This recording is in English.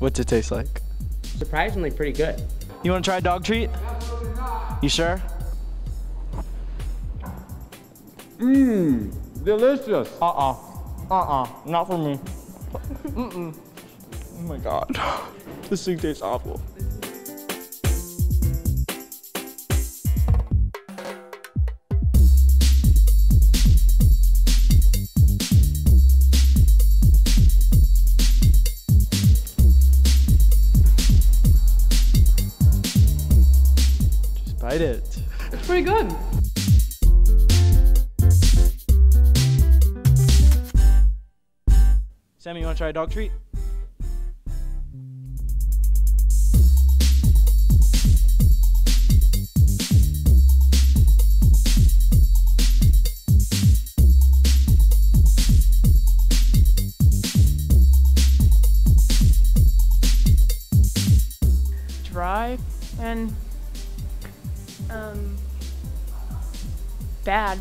What's it taste like? Surprisingly pretty good. You want to try a dog treat? You sure? Mmm, delicious. Uh-uh. Uh-uh. Not for me. Mm-mm. Oh my god. This thing tastes awful. Bite it. It's pretty good. Sammy, you want to try a dog treat? Dry and um bad.